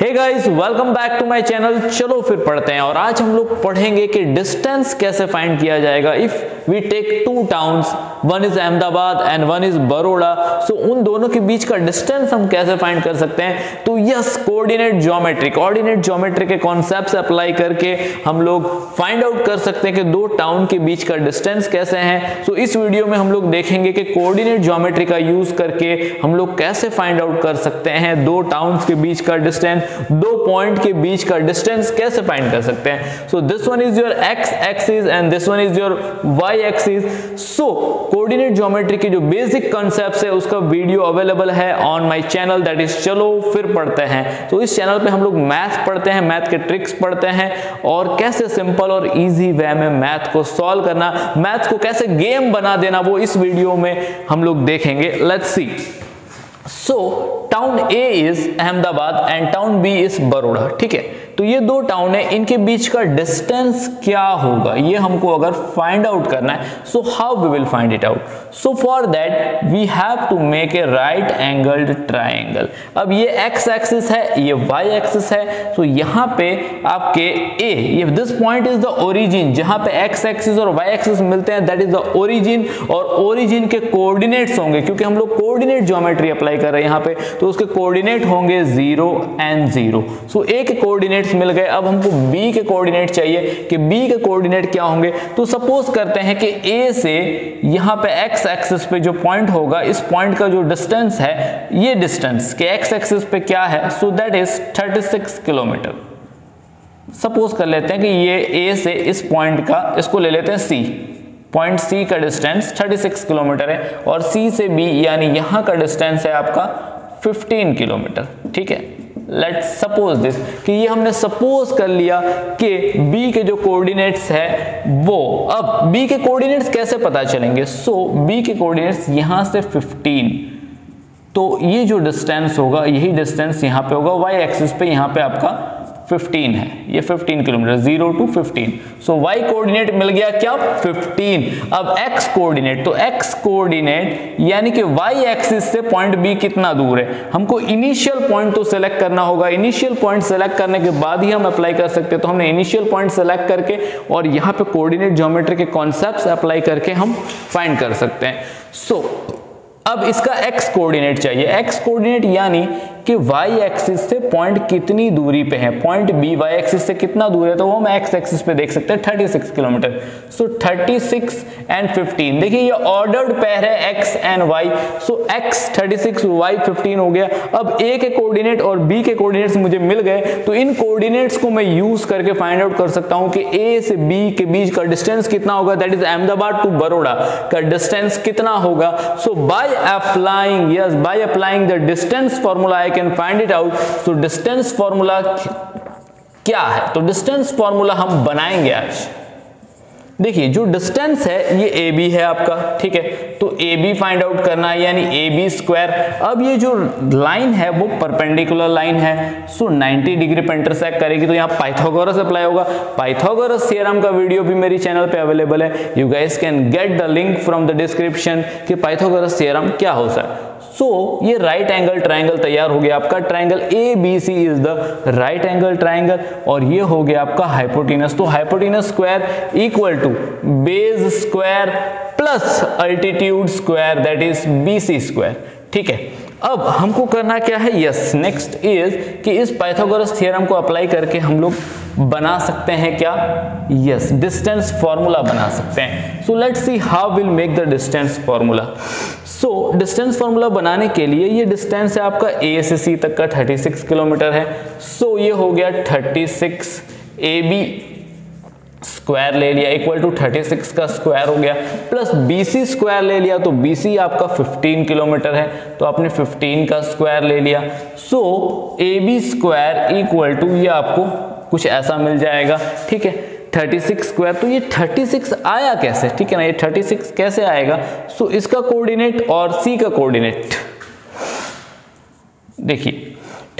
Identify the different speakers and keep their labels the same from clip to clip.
Speaker 1: Hey guys welcome back to my channel चलो फिर पढ़ते हैं। और आज हम लोग पढ़ेंगे कि डिस्टेंस कैसे फाइंड किया जाएगा। If we take two towns one is Ahmedabad and one is Baroda so उन दोनों के बीच का डिस्टेंस हम कैसे फाइंड कर सकते हैं? तो yes coordinate geometry coordinate geometry के कॉन्सेप्ट अप्लाई करके हम लोग फाइंड आउट कर सकते हैं कि दो टाउन के बीच का डिस्टेंस कैसे है। सो so, इस वीडियो में हम लोग देखेंगे कि कोऑर्डिनेट ज्योमेट्री का यूज़ करके हम लोग कैसे फाइंड आउट कर सकते हैं दो टाउन के बीच का डिस्टेंस दो पॉइंट के बीच का डिस्टेंस कैसे फाइंड कर सकते हैं। So this one is your X axis and this one is your Y axis so coordinate geometry के जो बेसिक कॉन्सेप्ट्स है, उसका वीडियो अवेलेबल है on my channel that is चलो फिर पढ़ते हैं। तो इस चैनल पे हम लोग मैथ पढ़ते हैं मैथ के ट्रिक्स पढ़ते हैं, और कैसे सिंपल और इजी वे में मैथ को सॉल्व करना मैथ को कैसे गेम बना देना, वो इस वीडियो में हम लोग देखेंगे। Let's see so town A is Ahmedabad and town B is Baroda ठीक है? तो ये दो टाउन है, इनके बीच का डिस्टेंस क्या होगा? ये हमको अगर फाइंड आउट करना है so how we will find it out so for that we have to make a right angled triangle अब ये एक्स एक्सिस है, ये वाई एक्सिस है तो यहाँ पे आपके ए ये this point is the origin जहाँ पे एक्स एक्सिस और वाई एक्सिस मिलते हैं दैट इज़ द ओरिजिन और ओरिजिन के कोऑर्डिनेट्स होंगे, क्योंकि हम लोग कोऑर्डिनेट ज्योमेट्री अप्लाई कर रहे हैं यहाँ पे तो उसके कोऑर्डिनेट होंगे zero and zero so A के कोऑर्डिनेट कोऑर्डिनेट्स मिल गए। अब हमको बी के कोऑर्डिनेट चाहिए कि बी के कोऑर्डिनेट क्या होंगे। तो सपोज़ करते हैं कि ए से यहाँ पे एक्स एक्सिस पे जो पॉइंट होगा, इस पॉइंट का जो डिस्टेंस है, ये डिस्टेंस कि एक्स एक्सिस पे क्या है? So that is 36 kilometre suppose कर लेते हैं कि ये ए से इस पॉइंट का, इसको ले लेते हैं सी पॉइंट सी का डिस्टेंस 36 किलोमीटर है और सी से बी यानी यहाँ का डिस्टेंस है आपका 15 किलोमीटर ठीक है? लेट सपोज़ दिस कि ये हमने सपोज़ कर लिया कि बी के जो कोऑर्डिनेट्स है वो अब बी के कोऑर्डिनेट्स कैसे पता चलेंगे? सो so, बी के कोऑर्डिनेट्स यहाँ से 15 तो ये जो डिस्टेंस होगा यही डिस्टेंस यहाँ पे होगा वाई एक्सिस पे यहाँ पे आपका 15 है। ये 15 kilometre 0 to 15 so y coordinate मिल गया क्या? 15 अब x कोऑर्डिनेट तो x कोऑर्डिनेट यानी कि y एक्सिस से पॉइंट b कितना दूर है? हमको इनिशियल पॉइंट तो सेलेक्ट करना होगा। इनिशियल पॉइंट सेलेक्ट करने के बाद ही हम अप्लाई कर सकते हैं। तो हमने इनिशियल पॉइंट सेलेक्ट करके और यहाँ पे कोऑर्डिनेट ज्योमेट्री के कॉन्सेप्ट अप्लाई करके हम फाइंड कर सकते हैं। सो so, अब इसका x कोऑर्डिनेट चाहिए। x कोऑर्डिनेट यानी कि y एक्सिस से पॉइंट कितनी दूरी पे है? पॉइंट b, y एक्सिस से कितना दूर है? तो वो हम x एक्सिस पे देख सकते हैं 36 किलोमीटर। सो 36 एंड 15 देखिए, ये ऑर्डर्ड पेयर है, x and y so x 36 y 15 हो गया। अब a के कोऑर्डिनेट और b के कोऑर्डिनेट्स मुझे मिल गए। तो इन कोऑर्डिनेट्स को मैं यूज़ करके फाइंड आउट कर सकता हूँ कि ए से बी के बीच का डिस्टेंस कितना होगा। That is Ahmedabad to Baroda का डिस्टेंस कितना होगा? So by applying yes by applying the distance formula can find it out so distance formula क्या है? तो डिस्टेंस फॉर्मूला हम बनाएँगे आज। देखिए, जो डिस्टेंस है, ये ए बी है आपका, ठीक है? तो ए बी फाइंड आउट करना है, यानी ए बी स्क्वायर अब ये जो लाइन है, वो परपेंडिकुलर लाइन है। सो 90 डिग्री पर इंटरसेक्ट करेगी तो यहाँ पाइथागोरस अप्लाई होगा। पाइथागोरस थ्योरम का वीडियो भी मेरी चैनल पे अवेलेबल है। You guys can get the link from the description कि पाइथागोरस थ्योरम क्या हो सकता सो so, ये राइट एंगल ट्राइंगल तैयार हो गया आपका। Triangle A B C is the right angle triangle और ये हो गया आपका हाइपोटिनस तो hypotenuse square equal to base square plus altitude square that is B C square ठीक है? अब हमको करना क्या है? यस नेक्स्ट इज़ कि इस पाइथागोरस थ्योरम को अप्लाई करके हम लोग बना सकते हैं क्या? यस डिस्टेंस फॉर्मूला बना सकते हैं। So let's see how will make the distance formula so distance formula बनाने के लिए ये डिस्टेंस है आपका ए से सी तक का 36 किलोमीटर है। सो so, ये हो गया 36 ए बी स्क्वायर ले लिया इक्वल टू 36 का स्क्वायर हो गया। प्लस सी स्क्वायर ले लिया तो सी आपका 15 किलोमीटर है तो आपने 15 का स्क्वायर ले लिया। So A B square equal to ये आपको कुछ ऐसा मिल जाएगा ठीक है? 36 स्क्वायर तो ये 36 आया कैसे? ठीक है ना, ये 36 कैसे आएगा? सो इसका कोऑर्डिनेट और सी का कोऑर्डिनेट देखिए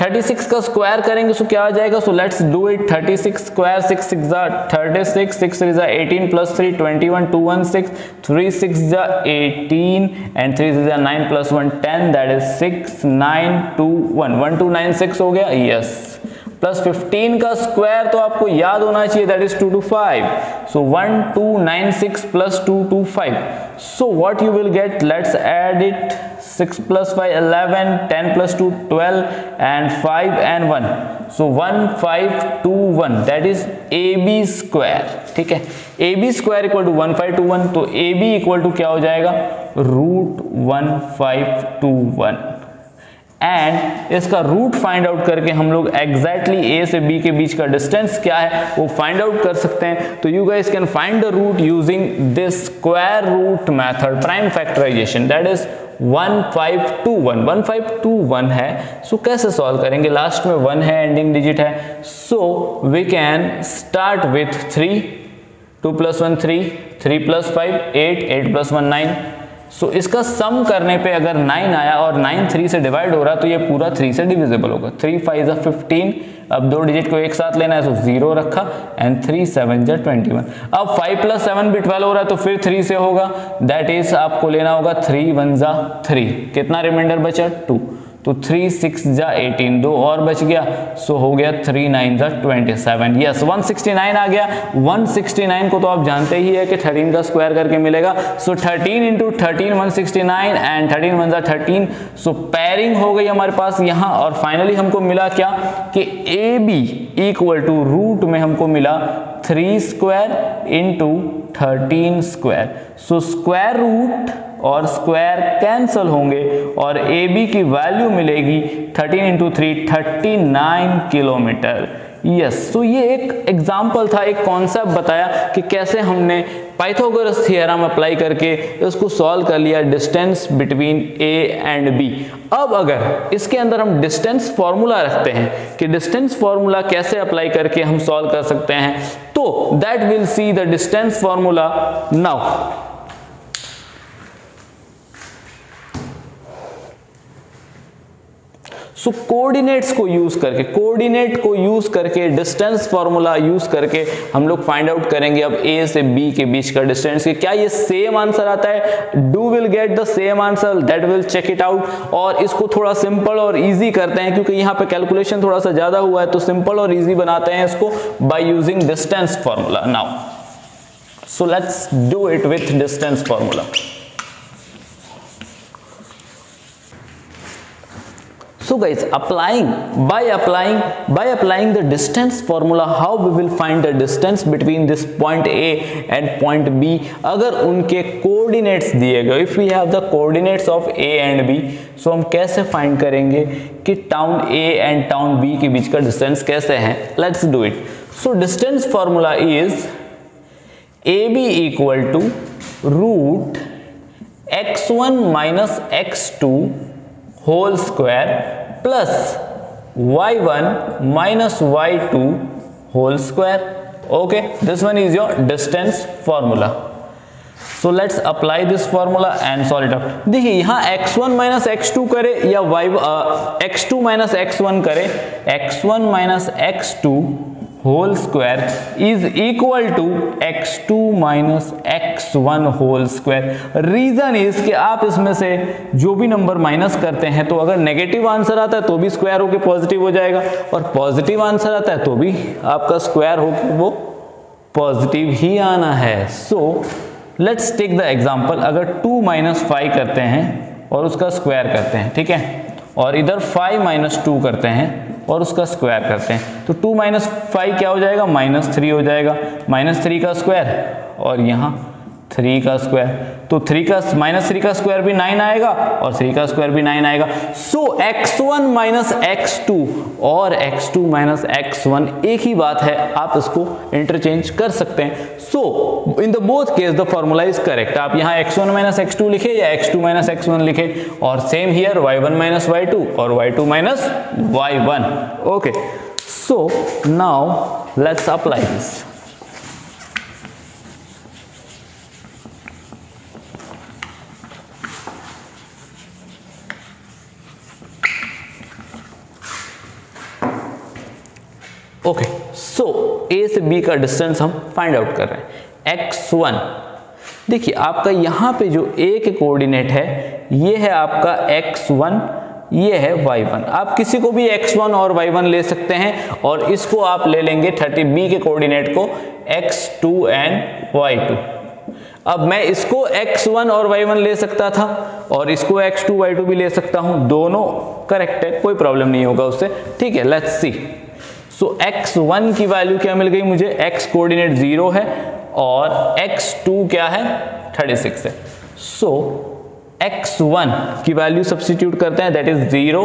Speaker 1: 36 का स्क्वायर करेंगे सो क्या आ जाएगा? So let's do it 36 square 6 6 जा 36 6 3 जा 18 प्लस 3 21 2 1 6 3 6 जा 18 एंड 3 जा 9 प्लस 1 10 दैट इज़ 6 9 2 1 1 2 9 6 हो गया? Yes yes. प्लस 15 का स्क्वायर तो आपको याद होना चाहिए that is 2 two 5 so 1 2 9 6 2 2 5 so what you will get let's add it 6 plus 5 11 10 plus 2 12 and 5 and 1 so 1 5 2 1 that is A B square ठीक है? A B square equal to one five two one तो A B equal to क्या हो जाएगा? Root one five two one and इसका root find out करके हम लोग एग्जैक्टली ए से बी के बीच का डिस्टेंस क्या है वो फाइंड आउट कर सकते हैं। तो you guys can find the root using this square root method prime factorization that is 1521 1521 है। सो so, कैसे सॉल्व करेंगे? लास्ट में वन है एंडिंग डिजिट है। So we can start with three two plus one three three plus five eight eight plus one nine so so, इसका सम करने पे अगर नाइन आया और 9 3 से डिवाइड हो रहा तो ये पूरा थ्री से डिविजिबल होगा। थ्री फाइव जा फिफ्टीन अब दो डिजिट को एक साथ लेना है तो ज़ीरो रखा एंड थ्री सेवन जा ट्वेंटी वन अब फाइव प्लस सेवन भी 12 हो रहा है तो फिर थ्री से होगा। दैट इज़ आपको लेना होगा थ्री वन जा थ्री कितना रिमाइंडर बचा? 2 तो थ्री सिक्स जा एटीन दो और बच गया। सो हो गया थ्री नाइन जा twenty seven yes one sixty nine आ गया। वन सिक्सटी नाइन को तो आप जानते ही है कि थर्टीन का स्क्वायर करके मिलेगा। So thirteen into thirteen one sixty nine and thirteen one जा थर्टीन सो पैरिंग हो गई हमारे पास यहाँ और फाइनली हमको मिला क्या? कि A B equal to root में हमको मिला three square into thirteen square so square root और स्क्वायर कैंसल होंगे और ए बी की वैल्यू मिलेगी 13 into three thirty nine kilometre yes so ये एक एग्ज़ाम्पल था, एक कॉन्सेप्ट बताया कि कैसे हमने पाइथागोरस थियरम अप्लाई करके इसको सॉल्व कर लिया distance between A and B अब अगर इसके अंदर हम डिस्टेंस फॉर्मूला रखते हैं कि डिस्टेंस फॉर्मूला कैसे अप्लाई करके हम सॉल्व कर सकते हैं तो that will see the distance formula now so so, coordinates को यूज़ करके कोऑर्डिनेट को यूज़ करके डिस्टेंस फॉर्मूला यूज़ करके हम लोग फाइंड आउट करेंगे अब ए से बी के बीच का डिस्टेंस क्या ये सेम आंसर आता है? Do will get the same answer that will check it out और इसको थोड़ा सिंपल और इजी करते हैं क्योंकि यहाँ पे कैलकुलेशन थोड़ा सा ज़्यादा हुआ है तो सिंपल और इजी बनाते हैं इसको by using distance formula now so let's do it with distance formula so guys applying by applying by applying the distance formula how we will find the distance between this point a and point b agar unke coordinates diye gaye if we have the coordinates of a and b so hum kaise find karenge ki town a and town b ke beech ka distance kaise hai let's do it so distance formula is ab equal to root x1 whole square plus Y one minus Y two whole square okay this one is your distance formula so let's apply this formula and solve it out देखिए, यहाँ x1 one minus x करे या y x2 two minus x करे x1 one minus X whole square is equal to X two minus X one whole square reason is कि आप इसमें से जो भी नंबर माइनस करते हैं तो अगर नेगेटिव आंसर आता है तो भी स्क्वायर होके पॉजिटिव हो जाएगा। और पॉजिटिव आंसर आता है तो भी आपका स्क्वायर होके वो पॉजिटिव ही आना है। So let's take the example अगर टू माइनस फाइव करते हैं और उसका स्क्वायर करते हैं, ठीक है? और इधर फाइव माइनस टू करते हैं और उसका स्क्वायर करते हैं। तो टू माइनस फाइव क्या हो जाएगा? माइनस थ्री हो जाएगा। माइनस थ्री का स्क्वायर और यहाँ थ्री का स्क्वायर। तो थ्री का माइनस थ्री का स्क्वायर भी नाइन आएगा और थ्री का स्क्वायर भी नाइन आएगा। So X one minus X two और X two minus X one एक ही बात है, आप इसको इंटरचेंज कर सकते हैं। So in the both case the formula is correct. आप यहाँ x one minus x two लिखे या x two minus x one लिखे और same here y one minus y two और y two minus y one. Okay, so now let's apply this. Okay so A से B का distance हम find out कर रहे हैं। एक्स वन देखिए, आपका यहाँ पे जो ए के कोऑर्डिनेट है, ये है आपका एक्स वन ये है y1 आप किसी को भी x1 और y1 ले सकते हैं और इसको आप ले लेंगे 30b के कोऑर्डिनेट को x2 एंड y2 अब मैं इसको x1 और y1 ले सकता था और इसको x2 y2 भी ले सकता हूँ। दोनों करेक्ट है, कोई प्रॉब्लम नहीं होगा उससे। ठीक है लेट्स सी सो x1 की वैल्यू क्या मिल गई मुझे? X कोऑर्डिनेट ज़ीरो है और x2 क्या है? 36 है। सो so, x1 की वैल्यू सब्सटीट्यूट करते हैं that is zero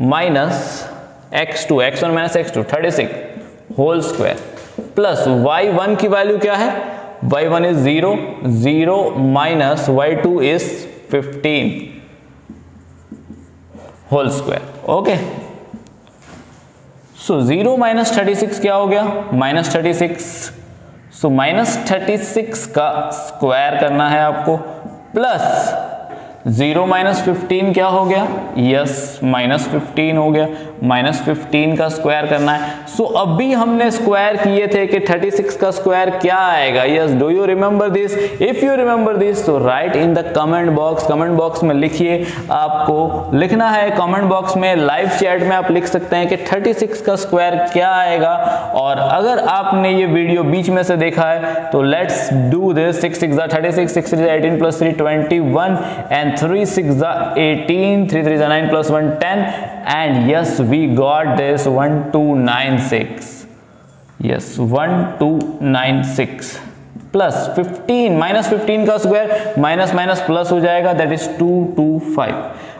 Speaker 1: minus x two x one minus x two thirty six whole square plus y one की वैल्यू क्या है? Y one is zero zero minus y two is fifteen whole square okay so zero minus thirty six क्या हो गया? Minus thirty six so minus thirty six का square करना है आपको। प्लस ज़ीरो माइनस फिफ्टीन क्या हो गया? यस माइनस फिफ्टीन हो गया। माइनस फिफ्टीन का स्क्वायर करना है। सो so, अभी हमने स्क्वायर किए थे कि 36 का स्क्वायर क्या आएगा? Yes do you remember this if you remember this तो write in the comment box comment box में लिखिए। आपको लिखना है कमेंट बॉक्स में। लाइव चैट में आप लिख सकते हैं कि 36 का स्क्वायर क्या आएगा। और अगर आपने ये वीडियो बीच में से देखा है तो let's do this six six thirty six six eighteen plus three twenty one and 3 6 the 18 3 3 the 9 plus 1 10 and yes we got this 1296 yes 1296 plus 15 minus 15 का स्क्वायर माइनस माइनस प्लस हो जाएगा दैट इज़ 225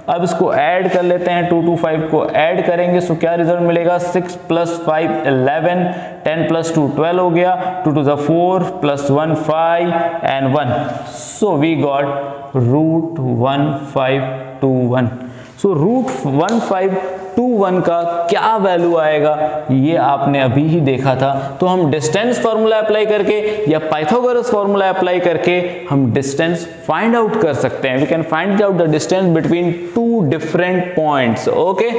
Speaker 1: अब इसको add कर लेते हैं two two five को add करेंगे सो क्या रिज़ल्ट मिलेगा? Six plus five eleven ten plus two twelve हो गया टू टू ज़ा four plus one five and one so we got root one five two one so root one five two one का क्या value आएगा? ये आपने अभी ही देखा था। तो हम डिस्टेंस फॉर्मूला अप्लाई करके या पाइथागोरस फॉर्मूला अप्लाई करके हम डिस्टेंस फाइंड आउट कर सकते हैं। We can find out the distance between two different points okay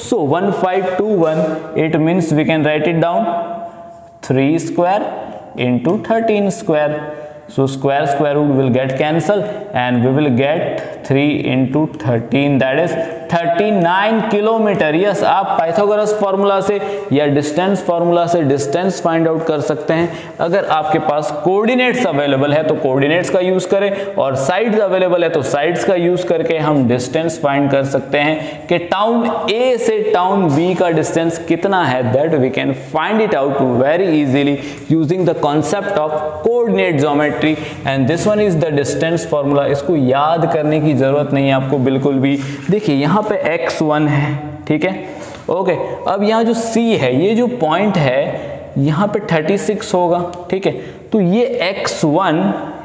Speaker 1: so one five two one it means we can write it down three square into thirteen square So square square root will get cancelled and we will get 3 into 13 that is 39 kilometre. Yes, आप Pythagoras formula से या distance formula से distance find out कर सकते हैं। अगर आपके पास coordinates available है तो कोऑर्डिनेट्स का यूज़ करें और साइड्स अवेलेबल है तो साइड्स का यूज़ करके हम डिस्टेंस फाइंड कर सकते हैं कि टाउन ए से टाउन बी का डिस्टेंस कितना है। That we can find it out very easily using the concept of coordinate geometry and this one is the distance formula इसको याद करने की ज़रूरत नहीं है आपको बिल्कुल भी। देखिए, यहाँ यहाँ पे x1 है, ठीक है? ओके अब यहाँ जो c है, ये जो पॉइंट है, यहाँ पे 36 होगा, ठीक है? तो ये x1 वन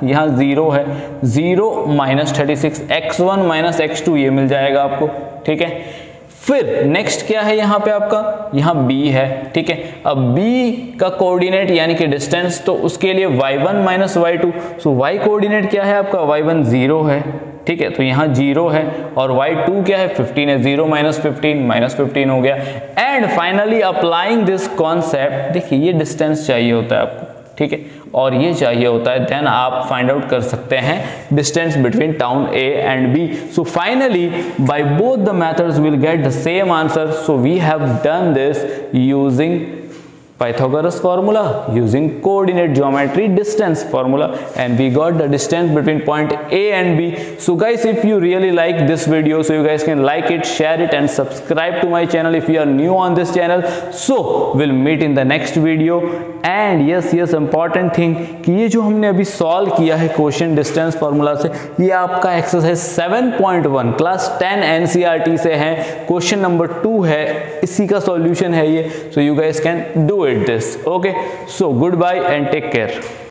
Speaker 1: यहाँ ज़ीरो है zero minus thirty six x one minus x two ये मिल जाएगा आपको, ठीक है? फिर नेक्स्ट क्या है यहाँ पे आपका? यहाँ b है, ठीक है? अब b का कोऑर्डिनेट यानी कि डिस्टेंस तो उसके लिए y1 one minus y so y coordinate क्या है आपका? Y1 वन ज़ीरो है। ठीक है तो यहाँ ज़ीरो है और y2 क्या है? 15 है zero minus fifteen minus fifteen हो गया। And finally applying this concept देखिए, ये डिस्टेंस चाहिए होता है आपको, ठीक है? और ये चाहिए होता है देन आप फाइंड आउट कर सकते हैं distance between town A and B so finally by both the methods will get the same answer so we have done this using Pythagoras formula using coordinate geometry distance formula and we got the distance between point A and B. So guys if you really like this video so you guys can like it, share it and subscribe to my channel if you are new on this channel. So we'll meet in the next video and yes yes important thing कि ये जो हमने अभी solve किया है question distance formula से ये आपका एक्सरसाइज 7.1 क्लास 10 एनसीईआरटी से है क्वेश्चन नंबर टू है इसी का सॉल्यूशन है ये so you guys can do it this okay so goodbye and take care